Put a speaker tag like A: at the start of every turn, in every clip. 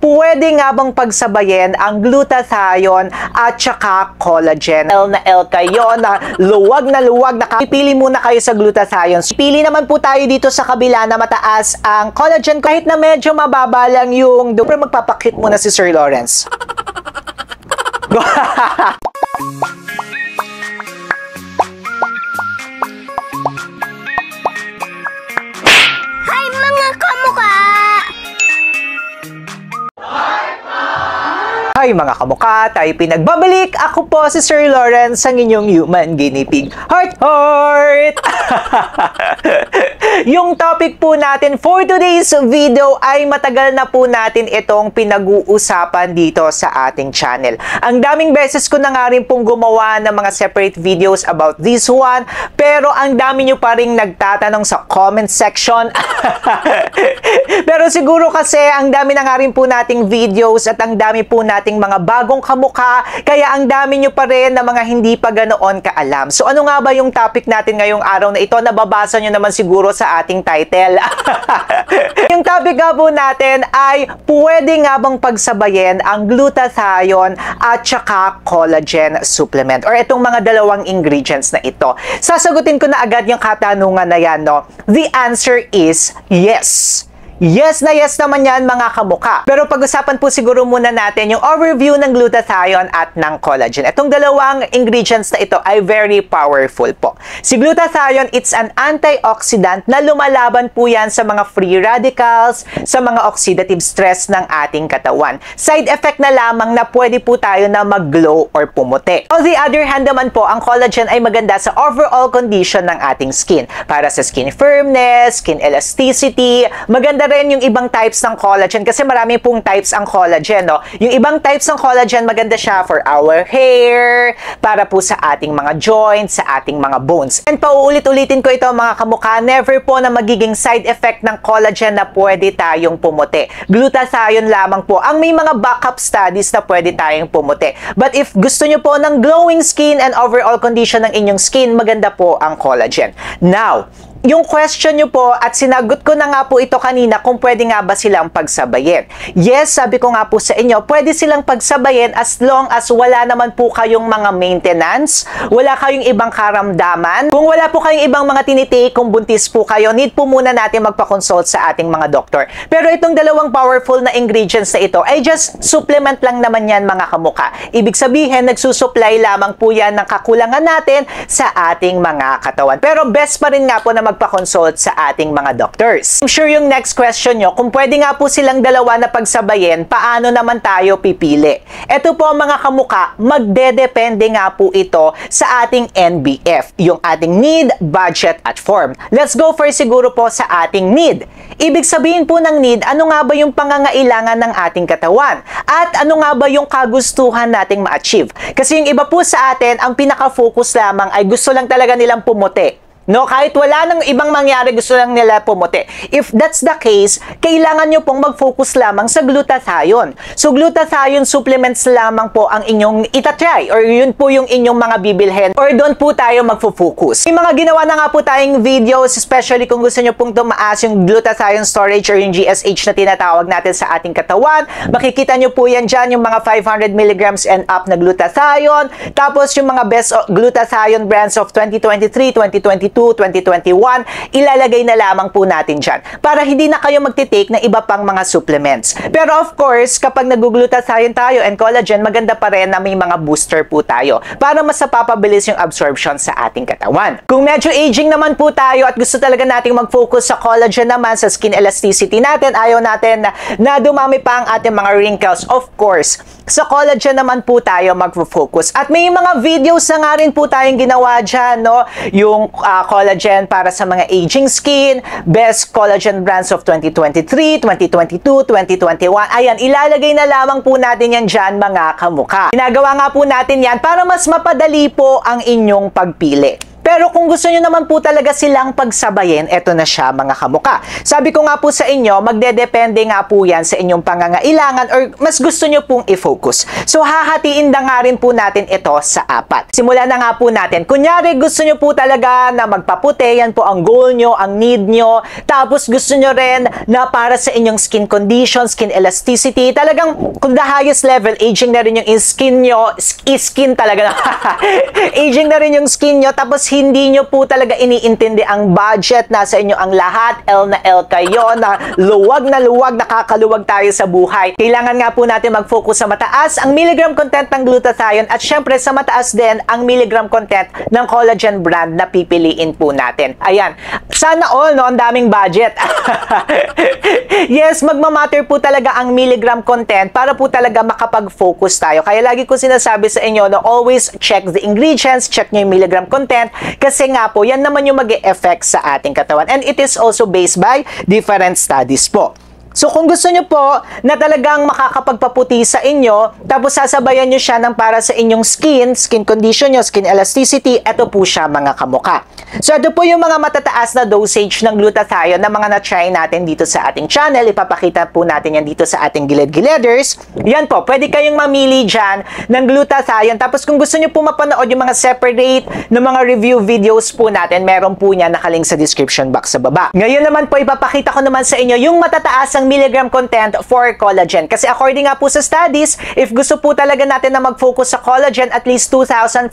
A: Pwede nga bang pagsabayin ang glutathione at saka collagen? L na L kayo na luwag na luwag na pipili muna kayo sa glutathione. Pili naman po tayo dito sa kabila na mataas ang collagen kahit na medyo mababa lang yung Pero magpapakit muna si Sir Lawrence.
B: Hi mga kamukha,
A: tayo pinagbabalik. Ako po si Sir Lawrence, ang inyong human guinea pig. Heart, heart! Yung topic po natin for today's video ay matagal na po natin itong pinag-uusapan dito sa ating channel. Ang daming beses ko na nga rin pong gumawa ng mga separate videos about this one, pero ang dami nyo pa rin nagtatanong sa comment section. pero siguro kasi ang dami na nga rin po nating videos at ang dami po nating mga bagong kamukha, kaya ang dami nyo pa rin na mga hindi pa ganoon kaalam. So ano nga ba yung topic natin ngayong araw na ito? Nababasa nyo naman siguro sa ating title. yung topic nga po natin ay pwede nga bang pagsabayin ang glutathione at saka collagen supplement or itong mga dalawang ingredients na ito. Sasagutin ko na agad yung katanungan na yan, no? The answer is yes. Yes na yes naman yan mga kamuka. Pero pag-usapan po siguro muna natin yung overview ng glutathione at ng collagen. Itong dalawang ingredients na ito ay very powerful po. Si glutathione, it's an antioxidant na lumalaban po yan sa mga free radicals, sa mga oxidative stress ng ating katawan. Side effect na lamang na pwede po tayo na mag-glow or pumuti. On the other hand naman po, ang collagen ay maganda sa overall condition ng ating skin. Para sa skin firmness, skin elasticity, maganda rin yung ibang types ng collagen kasi marami pong types ang collagen, no? Yung ibang types ng collagen, maganda siya for our hair, para po sa ating mga joints, sa ating mga bones. And pauulit-ulitin ko ito mga kamukha, never po na magiging side effect ng collagen na pwede tayong pumuti. Glutathione lamang po ang may mga backup studies na pwede tayong pumuti. But if gusto nyo po ng glowing skin and overall condition ng inyong skin, maganda po ang collagen. Now, yung question nyo po at sinagot ko na nga po ito kanina kung pwede nga ba silang pagsabayin. Yes, sabi ko nga po sa inyo, pwede silang pagsabayin as long as wala naman po kayong mga maintenance, wala kayong ibang karamdaman. Kung wala po kayong ibang mga tinitake, kung buntis po kayo, need po muna natin magpa-consult sa ating mga doktor. Pero itong dalawang powerful na ingredients na ito ay just supplement lang naman yan mga kamuka. Ibig sabihin, nagsusupply lamang po yan ng kakulangan natin sa ating mga katawan. Pero best pa rin nga po na magpa-consult sa ating mga doctors. I'm sure yung next question nyo, kung pwede nga po silang dalawa na pagsabayin, paano naman tayo pipili? Ito po mga kamuka, magdedepende nga po ito sa ating NBF, yung ating need, budget, at form. Let's go for siguro po sa ating need. Ibig sabihin po ng need, ano nga ba yung pangangailangan ng ating katawan? At ano nga ba yung kagustuhan nating ma-achieve? Kasi yung iba po sa atin, ang pinaka-focus lamang ay gusto lang talaga nilang pumuti No, kahit wala nang ibang mangyari, gusto lang nila pumuti. If that's the case, kailangan nyo pong mag-focus lamang sa glutathione. So, glutathione supplements lamang po ang inyong itatry or yun po yung inyong mga bibilhin or doon po tayo magfo-focus. May mga ginawa na nga po tayong videos, especially kung gusto nyo pong tumaas yung glutathione storage or yung GSH na tinatawag natin sa ating katawan. Makikita nyo po yan dyan, yung mga 500 milligrams and up na glutathione. Tapos, yung mga best glutathione brands of 2023, 2022, 2021, ilalagay na lamang po natin dyan para hindi na kayo magtitake ng iba pang mga supplements. Pero of course, kapag nag-glutathione tayo and collagen, maganda pa rin na may mga booster po tayo para mas napapabilis yung absorption sa ating katawan. Kung medyo aging naman po tayo at gusto talaga nating mag-focus sa collagen naman, sa skin elasticity natin, ayaw natin na, na dumami pa ang ating mga wrinkles. Of course, sa collagen naman po tayo mag-focus. At may mga videos na nga rin po tayong ginawa dyan, no? Yung uh, collagen para sa mga aging skin, best collagen brands of 2023, 2022, 2021. Ayan, ilalagay na lamang po natin yan dyan mga kamuka. Ginagawa nga po natin yan para mas mapadali po ang inyong pagpili. Pero kung gusto nyo naman po talaga silang pagsabayin, eto na siya mga kamuka. Sabi ko nga po sa inyo, magdedepende nga po yan sa inyong pangangailangan or mas gusto nyo pong i-focus. So hahatiin na nga rin po natin ito sa apat. Simulan na nga po natin. Kunyari gusto nyo po talaga na magpaputi, yan po ang goal nyo, ang need nyo. Tapos gusto nyo rin na para sa inyong skin condition, skin elasticity, talagang kung the highest level, aging na rin yung skin nyo, skin talaga. aging na rin yung skin nyo, tapos hindi nyo po talaga iniintindi ang budget, nasa inyo ang lahat, L na L kayo, na luwag na luwag, nakakaluwag tayo sa buhay. Kailangan nga po natin mag-focus sa mataas ang milligram content ng glutathione at syempre sa mataas din ang milligram content ng collagen brand na pipiliin po natin. Ayan. Sana all, no? Ang daming budget. yes, magmamatter po talaga ang milligram content para po talaga makapag-focus tayo. Kaya lagi ko sinasabi sa inyo na always check the ingredients, check nyo yung milligram content kasi nga po, yan naman yung mag effect sa ating katawan. And it is also based by different studies po. So kung gusto nyo po na talagang makakapagpaputi sa inyo, tapos sasabayan nyo siya ng para sa inyong skin, skin condition nyo, skin elasticity, ito po siya mga kamuka. So ito po yung mga matataas na dosage ng glutathione na mga na-try natin dito sa ating channel. Ipapakita po natin yan dito sa ating gilid-gileders. Yan po, pwede kayong mamili dyan ng glutathione. Tapos kung gusto nyo po mapanood yung mga separate ng mga review videos po natin, meron po niya nakalink sa description box sa baba. Ngayon naman po, ipapakita ko naman sa inyo yung matataas ng milligram content for collagen. Kasi according nga po sa studies, if gusto po talaga natin na mag-focus sa collagen, at least 2,500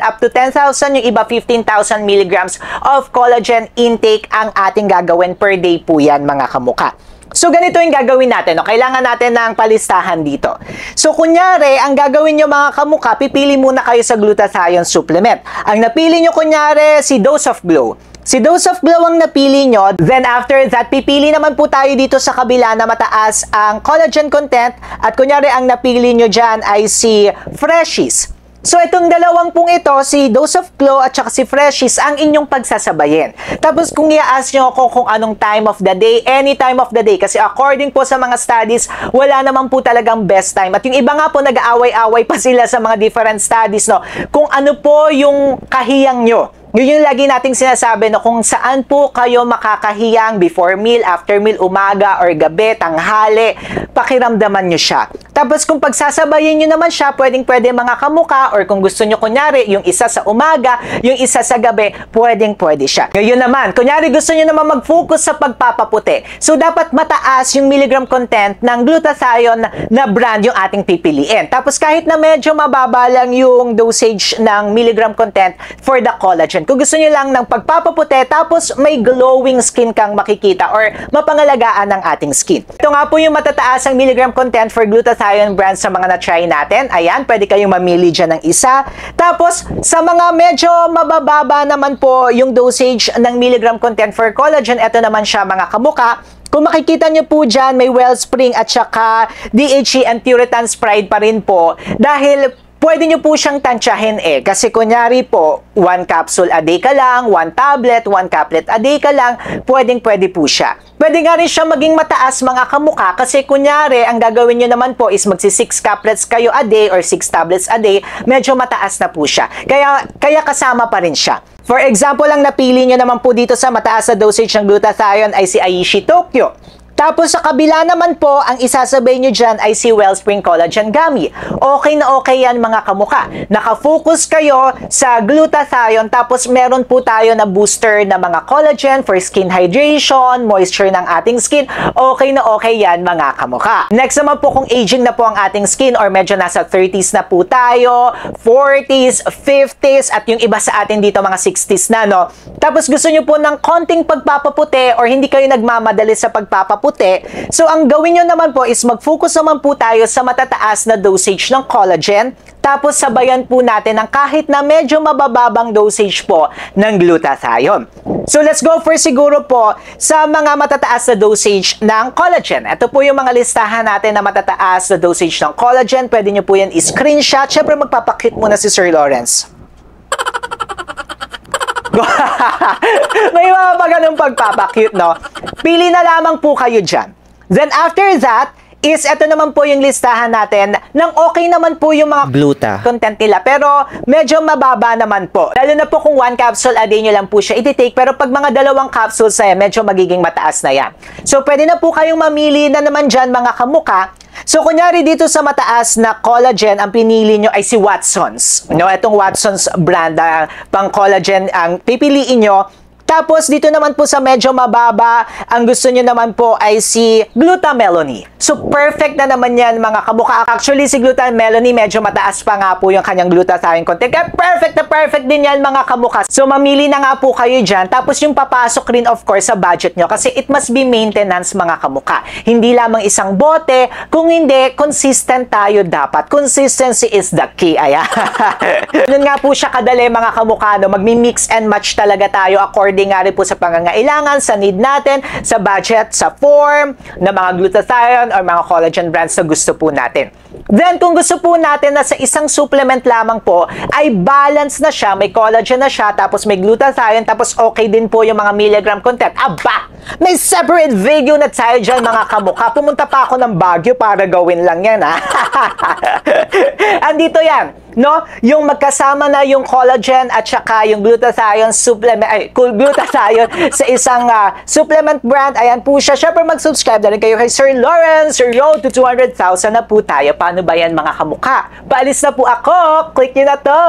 A: up to 10,000, yung iba 15,000 milligrams of collagen intake ang ating gagawin per day po yan mga kamuka. So, ganito yung gagawin natin. No? Kailangan natin ng palistahan dito. So, kunyari, ang gagawin nyo mga kamuka, pipili muna kayo sa glutathione supplement. Ang napili nyo kunyari, si Dose of Glow. Si Dose of Glow ang napili nyo. Then after that, pipili naman po tayo dito sa kabila na mataas ang collagen content. At kunyari, ang napili nyo dyan ay si Freshies. So, itong dalawang pong ito, si Dose of Glow at saka si Freshies, ang inyong pagsasabayin. Tapos, kung i-ask nyo ako kung anong time of the day, any time of the day, kasi according po sa mga studies, wala naman po talagang best time. At yung iba nga po, nag-aaway-away pa sila sa mga different studies, no? Kung ano po yung kahiyang nyo yun yung lagi nating sinasabi no, kung saan po kayo makakahiyang before meal, after meal, umaga or gabi, tanghali, pakiramdaman nyo siya. Tapos kung pagsasabayin nyo naman siya, pwedeng pwede mga kamuka or kung gusto nyo kunyari, yung isa sa umaga, yung isa sa gabi, pwedeng pwede siya. Ngayon naman, kunyari gusto nyo naman mag-focus sa pagpapaputi. So dapat mataas yung milligram content ng glutathione na brand yung ating pipiliin. Tapos kahit na medyo mababa lang yung dosage ng milligram content for the collagen kung gusto niyo lang ng pagpapaputi tapos may glowing skin kang makikita or mapangalagaan ng ating skin. Ito nga po yung matataas ang milligram content for glutathione brand sa mga na-try natin. Ayan, pwede kayong mamili dyan ng isa. Tapos, sa mga medyo mabababa naman po yung dosage ng milligram content for collagen, ito naman siya mga kamuka. Kung makikita nyo po dyan, may wellspring at saka DHE and Puritan Sprite pa rin po. Dahil pwede nyo po siyang tansyahin eh. Kasi kunyari po, one capsule a day ka lang, one tablet, one caplet a day ka lang, pwedeng pwede po siya. Pwede nga rin siya maging mataas mga kamuka kasi kunyari, ang gagawin nyo naman po is magsi 6 caplets kayo a day or 6 tablets a day, medyo mataas na po siya. Kaya, kaya kasama pa rin siya. For example, ang napili nyo naman po dito sa mataas na dosage ng glutathione ay si Aishi Tokyo. Tapos sa kabila naman po, ang isasabay nyo dyan ay si Wellspring Collagen Gummy. Okay na okay yan mga kamuka. Nakafocus kayo sa glutathione tapos meron po tayo na booster na mga collagen for skin hydration, moisture ng ating skin. Okay na okay yan mga kamuka. Next naman po kung aging na po ang ating skin or medyo nasa 30s na po tayo, 40s, 50s at yung iba sa atin dito mga 60s na no. Tapos gusto nyo po ng konting pagpapaputi or hindi kayo nagmamadali sa pagpapaputi puti. So, ang gawin nyo naman po is mag-focus naman po tayo sa matataas na dosage ng collagen. Tapos, sabayan po natin ng kahit na medyo mabababang dosage po ng glutathione. So, let's go for siguro po sa mga matataas na dosage ng collagen. Ito po yung mga listahan natin na matataas na dosage ng collagen. Pwede nyo po yan i-screenshot. Siyempre, magpapakit muna si Sir Lawrence. May mga pa ganun pagpapakute, no? Pili na lamang po kayo dyan. Then after that, is ito naman po yung listahan natin ng okay naman po yung mga gluta content nila. Pero medyo mababa naman po. Lalo na po kung one capsule a day nyo lang po siya i-take. Pero pag mga dalawang capsules na yan, medyo magiging mataas na yan. So pwede na po kayong mamili na naman dyan mga kamuka So, kunyari dito sa mataas na collagen, ang pinili nyo ay si Watsons. No, itong Watsons brand, uh, pang collagen ang pipiliin nyo tapos dito naman po sa medyo mababa, ang gusto nyo naman po ay si Glutamelony. So perfect na naman yan mga kamukha. Actually si Glutamelony medyo mataas pa nga po yung kanyang glutathione content. Kaya perfect na perfect din yan mga kamukha. So mamili na nga po kayo dyan. Tapos yung papasok rin of course sa budget nyo kasi it must be maintenance mga kamukha. Hindi lamang isang bote, kung hindi, consistent tayo dapat. Consistency is the key. Ayan. Ganun nga po siya kadali mga kamukha. No? Magmi-mix and match talaga tayo according according nga rin po sa pangangailangan, sa need natin, sa budget, sa form, ng mga glutathione or mga collagen brands na gusto po natin. Then, kung gusto po natin na sa isang supplement lamang po, ay balance na siya, may collagen na siya, tapos may glutathione, tapos okay din po yung mga milligram content. Aba! May separate video na tayo dyan, mga kamukha. Pumunta pa ako ng Baguio para gawin lang yan, ha? Andito yan no? Yung magkasama na yung collagen at saka yung glutathione supplement, ay, glutathione sa isang uh, supplement brand. Ayan po siya. Siyempre mag-subscribe na rin kayo kay Sir Lawrence. Sir Road to 200,000 na po tayo. Paano ba yan mga kamukha? Paalis na po ako. Click nyo na to.